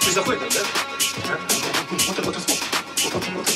Ты заходит, да? Да. Вот так вот, вот так вот.